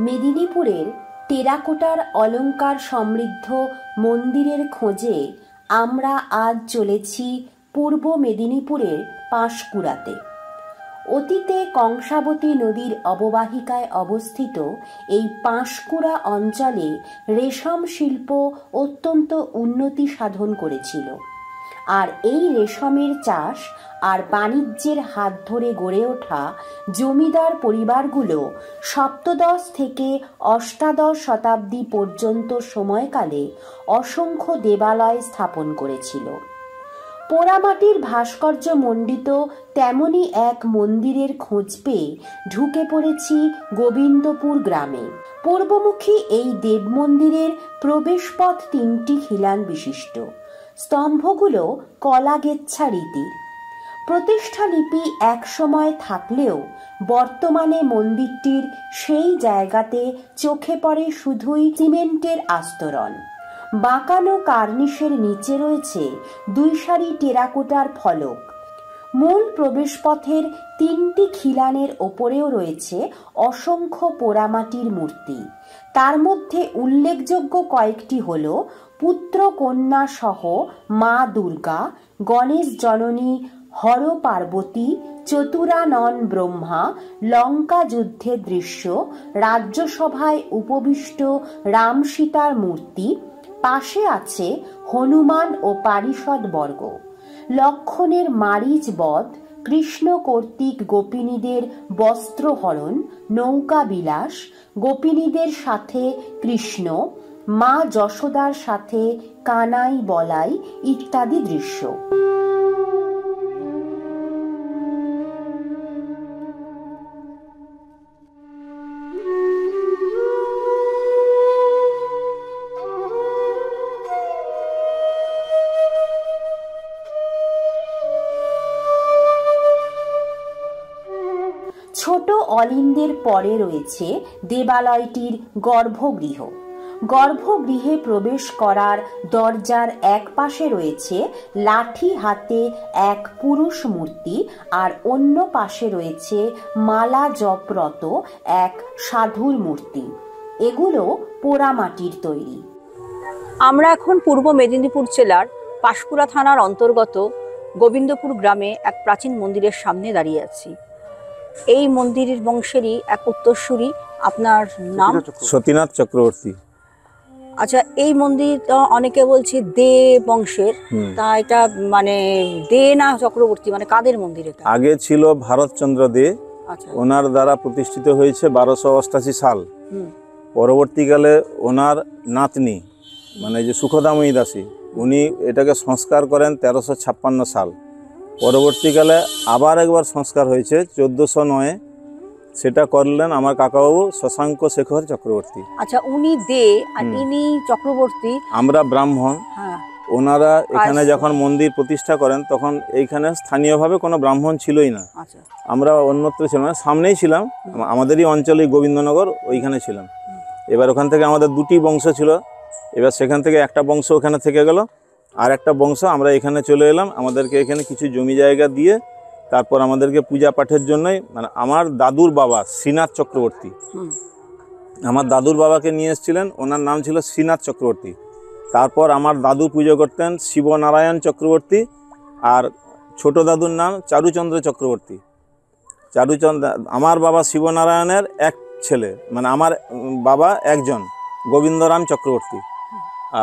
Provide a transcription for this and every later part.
মেদিনীপুরের টেরাকোটার অলঙ্কার সমৃদ্ধ মন্দিরের খোঁজে আমরা আজ চলেছি পূর্ব মেদিনীপুরের পাঁশকুড়াতে। অতীতে কংসাবতী নদীর অববাহিকায় অবস্থিত এই পাঁশকুড়া অঞ্চলে রেশম শিল্প অত্যন্ত উন্নতি সাধন করেছিল। আর এই রেশমের চাষ আর বাণিজ্যের হাত ধরে গড়ে ওঠা জমিদার পরিবারগুলো সপ্তদশ থেকে অষ্টাদশ শতাব্দী পর্যন্ত সময়কালে অসংখ্য দেবালয় স্থাপন করেছিল। পোড়ামাটির ভাস্কর্য মণ্ডিত তেমনই এক মন্দিরের খোঁজ পেয়ে ঢুকে পড়েছি গোবিন্দপুর গ্রামে। পূর্বমুখী এই দেব মন্দিরের প্রবেশপথ তিনটি খিলান বিশিষ্ট। স্তম্ভগুলো কলাগেচ্ছা রীতির প্রতিষ্ঠা লিপি একসময় থাকলেও বর্তমানে মন্দিরটির সেই জায়গাতে চোখে পড়ে শুধুই সিমেন্টের আস্তরণ। বাঁকানো কার্নিশের নিচে রয়েছে দুই সারি টেরাকোটার ফলক। মূল প্রবেশপথের তিনটি খিলানের ওপরেও রয়েছে অসংখ্য পোড়ামাটির মূর্তি। তার মধ্যে উল্লেখযোগ্য কয়েকটি হল পুত্র কন্যা সহ মা দুর্গা, গণেশ জননী, হর পার্বতী, চতুরানন ব্রহ্মা, লঙ্কা যুদ্ধের দৃশ্য, রাজ্যসভায় উপবিষ্ট রাম সীতার মূর্তি, পাশে আছে হনুমান ও পারিষদ বর্গ। লক্ষণের মারিচ বধ, কৃষ্ণ কর্তৃক গোপিনীদের বস্ত্রহরণ, নৌকা বিলাস, গোপিনীদের সাথে কৃষ্ণ মা যশোদার সাথে কানাই বলাই ইত্যাদি দৃশ্য। ছোট অলিন্দের পরে রয়েছে দেবালয়টির গর্ভগৃহ। গর্ভগৃহে প্রবেশ করার দরজার এক পাশে রয়েছে লাঠি হাতে এক পুরুষ মূর্তি আর অন্য পাশে রয়েছে মালা জপরত এক সাধুর মূর্তি। এগুলো পোড়ামাটির তৈরি। আমরা এখন পূর্ব মেদিনীপুর জেলার পাঁশকুড়া থানার অন্তর্গত গোবিন্দপুর গ্রামে এক প্রাচীন মন্দিরের সামনে দাঁড়িয়ে আছি। এই মন্দিরের বংশেরই এক উত্তরসূরি। আপনার নাম? সতীনাথ চক্রবর্তী। আচ্ছা এই মন্দির অনেকে বলছে দে বংশের। তা এটা মানে দে না চক্রবর্তী মানে কাদের মন্দির এটা? আগে ছিল ভারতচন্দ্র দে। আচ্ছা। ওনার দ্বারা প্রতিষ্ঠিত হয়েছে বারোশো অষ্টাশি সাল। পরবর্তীকালে ওনার নাতনি মানে যে সুখদাময়ী দাসী উনি এটাকে সংস্কার করেন তেরোশো ছাপ্পান্ন সাল। পরবর্তীকালে আবার একবার সংস্কার হয়েছে চোদ্দোশো নয়ে সেটা করলেন আমার কাকাবাবু শশাঙ্ক শেখর চক্রবর্তী। আচ্ছা উনি দে আর ইনি চক্রবর্তী। আমরা ব্রাহ্মণ। হ্যাঁ। ওনারা এখানে আচ্ছা। যখন মন্দির প্রতিষ্ঠা করেন তখন এইখানে স্থানীয়ভাবে কোনো ব্রাহ্মণ ছিলই না। আচ্ছা। আমরা অন্যত্র ছিলাম না সামনেই ছিলাম। আমাদেরই অঞ্চলে গোবিন্দনগর ওইখানে ছিলাম। এবার ওখান থেকে আমাদের দুটি বংশ ছিল। এবার সেখান থেকে একটা বংশ ওখানে থেকে গেল। আর একটা বংশ আমরা এখানে চলে এলাম। আমাদেরকে এখানে কিছু জমি জায়গা দিয়ে তারপর আমাদেরকে পূজা পাঠের জন্যই মানে আমার দাদুর বাবা শ্রীনাথ চক্রবর্তী। আমার দাদুর বাবাকে নিয়ে এসেছিলেন ওনার নাম ছিল শ্রীনাথ চক্রবর্তী। তারপর আমার দাদু পুজো করতেন শিবনারায়ণ চক্রবর্তী আর ছোট দাদুর নাম চারুচন্দ্র চক্রবর্তী। চারুচন্দ্র আমার বাবা শিবনারায়ণের এক ছেলে মানে আমার বাবা একজন গোবিন্দরাম চক্রবর্তী।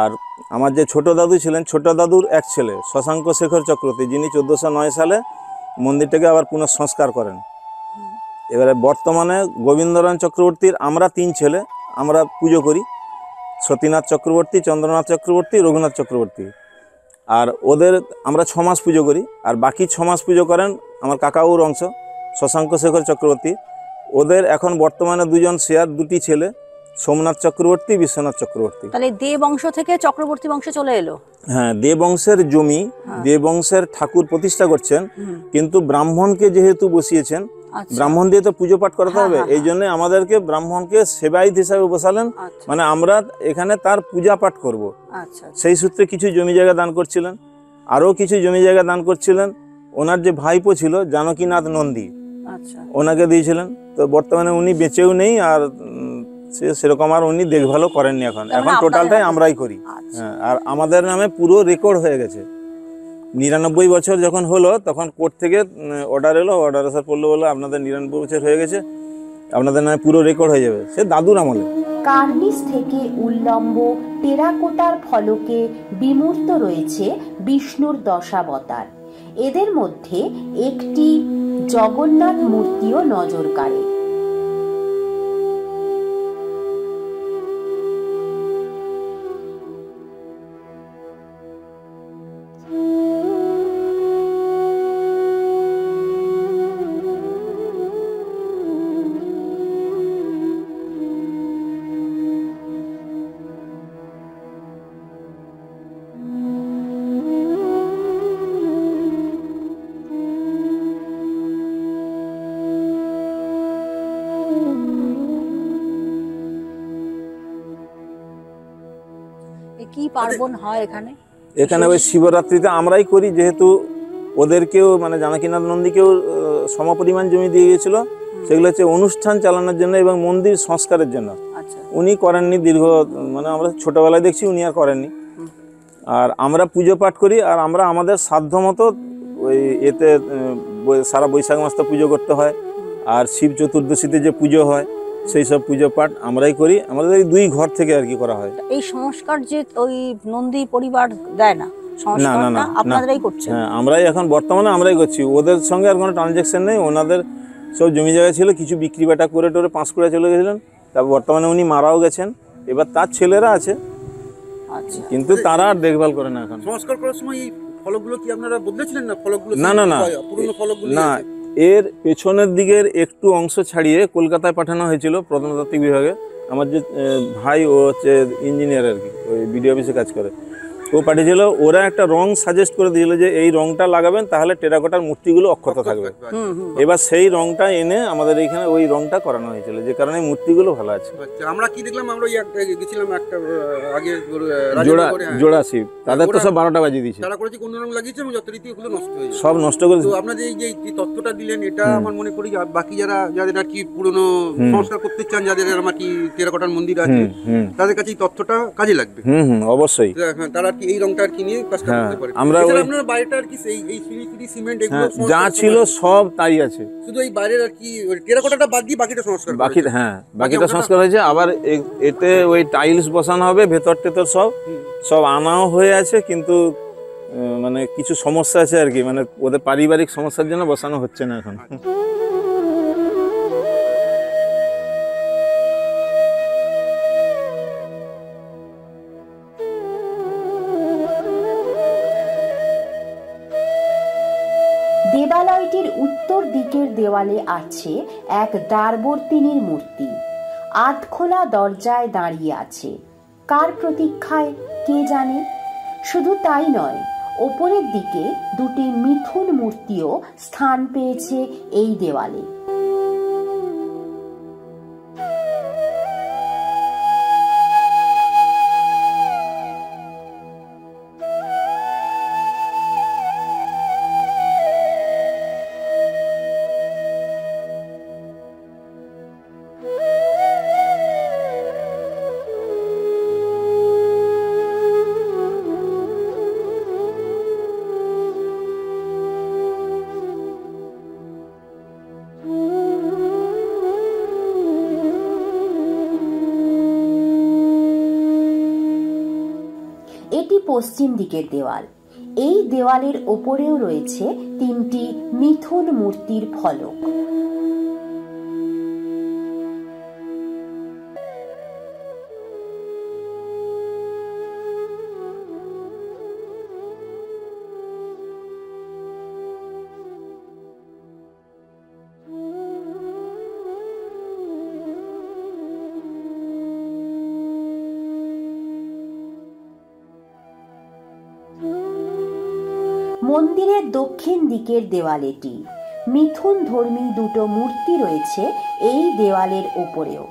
আর আমার যে ছোট দাদু ছিলেন ছোট দাদুর এক ছেলে শশাঙ্ক শেখর চক্রবর্তী যিনি চোদ্দোশো নয় সালে মন্দিরটাকে আবার পুনঃসংস্কার করেন। এবারে বর্তমানে গোবিন্দরাম চক্রবর্তীর আমরা তিন ছেলে, আমরা পুজো করি। সতীনাথ চক্রবর্তী, চন্দ্রনাথ চক্রবর্তী, রঘুনাথ চক্রবর্তী। আর ওদের আমরা ছ মাস পুজো করি, আর বাকি ছ মাস পুজো করেন আমার কাকাউর অংশ শশাঙ্ক শেখর চক্রবর্তী। ওদের এখন বর্তমানে দুজন শেয়ার দুটি ছেলে সোমনাথ চক্রবর্তী বিশ্বনাথ চক্রবর্তী। তাহলে দে বংশ থেকে চক্রবর্তী বংশে চলে এলো? হ্যাঁ দেবংশের জমি হ্যাঁ। দেবংশের ঠাকুর প্রতিষ্ঠা করছেন কিন্তু ব্রাহ্মণকে যেহেতু বসিয়েছেন আচ্ছা। ব্রাহ্মণ দিয়ে তো পুজো পাঠ করাতে হ্যাঁ, হবে হ্যাঁ, এই জন্য আমাদেরকে ব্রাহ্মণকে সেবায়িত হিসাবে বসালেন। আচ্ছা। মানে আমরা এখানে তার পূজা পাঠ করব। আচ্ছা সেই সূত্রে কিছু জমি জায়গা দান করছিলেন আরও কিছু জমি জায়গা দান করছিলেন। ওনার যে ভাইপো ছিল জানকীনাথ নন্দী ওনাকে দিয়েছিলেন। তো বর্তমানে উনি বেঁচেও নেই আর সে সেরকম আর উনি দেখভালও করেননি এখন। মানে এখন টোটালটাই আমরাই করি। আচ্ছা। হ্যাঁ আর আমাদের নামে পুরো রেকর্ড হয়ে গেছে। নিরানব্বই বছর যখন হলো তখন কোর্ট থেকে অর্ডার এলো অর্ডার আসার পড়ল বলল আপনাদের নিরানব্বই বছর হয়ে গেছে। আপনাদের নামে পুরো রেকর্ড হয়ে যাবে। সে দাদুর আমলে। কার্নিস থেকে উল্লম্ব টেরাকোটার ফলকে বিমূর্ত রয়েছে বিষ্ণুর দশাবতার। এদের মধ্যে একটি জগন্নাথ মূর্তিও নজর কাড়ে কি পার্বণ হয় এখানে? এখানে ওই শিবরাত্রিতে আমরাই করি যেহেতু ওদেরকেও মানে জানাকিনাথ নন্দীকেও সমপরিমাণ জমি দিয়ে গিয়েছিল। সেগুলো হচ্ছে অনুষ্ঠান চালানোর জন্য এবং মন্দির সংস্কারের জন্য। আচ্ছা। উনি করেননি দীর্ঘ মানে আমরা ছোটবেলায় দেখছি উনি আর করেননি। আর আমরা পুজো পাঠ করি আর আমরা আমাদের সাধ্য মতো ওই এতে সারা বৈশাখ মাসটা পুজো করতে হয়। আর শিব চতুর্দশীতে যে পুজো হয় সেই সব পুজো পাঠ আমরাই করি। আমাদের এই দুই ঘর থেকে আর কি করা হয়। এই সংস্কার যে ওই নন্দী পরিবার দেয় না না, না, না। আপনারাই করছেন? হ্যাঁ আমরাই এখন বর্তমানে আমরাই করছি। ওদের সঙ্গে আর কোনো ট্রানজ্যাকশন নেই। ওনাদের সব জমি জায়গা ছিল কিছু বিক্রি বাটা করে টোরে পাঁচ করে চলে গেছিলেন। তারপর বর্তমানে উনি মারাও গেছেন। এবার তার ছেলেরা আছে। আচ্ছা। কিন্তু তারা আর দেখভাল করে না এখন। সংস্কার করার সময় এই ফলকগুলো কি আপনারা বদলেছিলেন না? ফলকগুলো না, না, না। পুরনো ফলকগুলো না এর পেছনের দিকের একটু অংশ ছাড়িয়ে কলকাতায় পাঠানো হয়েছিল প্রত্নতাত্ত্বিক বিভাগে। আমার যে ভাই ও হচ্ছে ইঞ্জিনিয়ার আর কি, ওই বিডিও অফিসে কাজ করে। ও পাঠিয়েছিল ওরা একটা রং সাজেস্ট করে দিয়েছিল যে এই রংটা লাগাবেন তাহলে টেরাকোটার মূর্তিগুলো অক্ষত থাকবে। হুম হুম। এবার সেই রংটা এনে আমাদের এইখানে ওই রংটা করানো হয়েছিল যে কারণে মূর্তিগুলো ভালো আছে। আচ্ছা আমরা কি দেখলাম? আমরা ওই একটা গেছিলাম একটা আগে জোড়া হ্যাঁ। জোড়া শিব। তাদের তো সব বারোটা বাজিয়ে দিয়েছে। তারা করেছে কোন রং লাগিয়েছে এবং যথারীতি ওগুলো নষ্ট হয়ে সব নষ্ট করে তো আপনাদের এই যে তথ্যটা দিলেন এটা আমার মনে করি বাকি যারা যাদের আর কি পুরনো সংস্কার করতে চান যাদের আর কি টেরাকোটার মন্দির আছে তাদের কাছে এই তথ্যটা কাজে লাগবে। হুম হুম অবশ্যই। হ্যাঁ, তারা আর কি এই রংটা আর কি নিয়ে কাজটা হ্যাঁ, করতে পারে? আমরা আপনার বাড়িটা আর কি সেই এই সিঁড়ি সিঁড়ি সিমেন্ট এগুলো হ্যাঁ যা ছিল সব তাই আছে। শুধু এই বাইরের আর কি টেরাকোটাটা বাদ দিয়ে বাকিটা সংস্কার বাকি হ্যাঁ বাকিটা সংস্কার হয়েছে। আবার এতে ওই টাইলস বসানো হবে ভেতর টেতর সব। সব আনাও হয়ে আছে কিন্তু মানে কিছু সমস্যা আছে আর কি। মানে ওদের পারিবারিক সমস্যার জন্য বসানো হচ্ছে না এখন। দেওয়ালে আছে এক দ্বারবর্তিনীর মূর্তি। আধখোলা দরজায় দাঁড়িয়ে আছে। কার প্রতীক্ষায়, কে জানে? শুধু তাই নয়, ওপরের দিকে দুটি মিথুন মূর্তিও স্থান পেয়েছে এই দেওয়ালে। পশ্চিম দিকের দেওয়াল। এই দেওয়ালের ওপরেও রয়েছে তিনটি মিথুন মূর্তির ফলক। মন্দিরের দক্ষিণ দিকের দেওয়ালেটি। মিথুন ধর্মী দুটো মূর্তি রয়েছে এই দেওয়ালের ওপরেও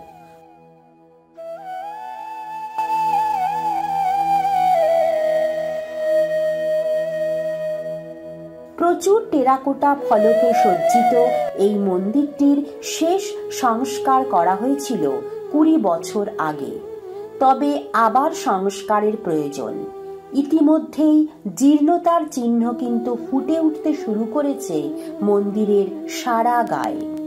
প্রচুর টেরাকোটা ফলকে সজ্জিত এই মন্দিরটির শেষ সংস্কার করা হয়েছিল কুড়ি বছর আগে। তবে আবার সংস্কারের প্রয়োজন। ইতিমধ্যেই জীর্ণতার চিহ্ন কিন্তু ফুটে উঠতে শুরু করেছে মন্দিরের সারা গায়ে।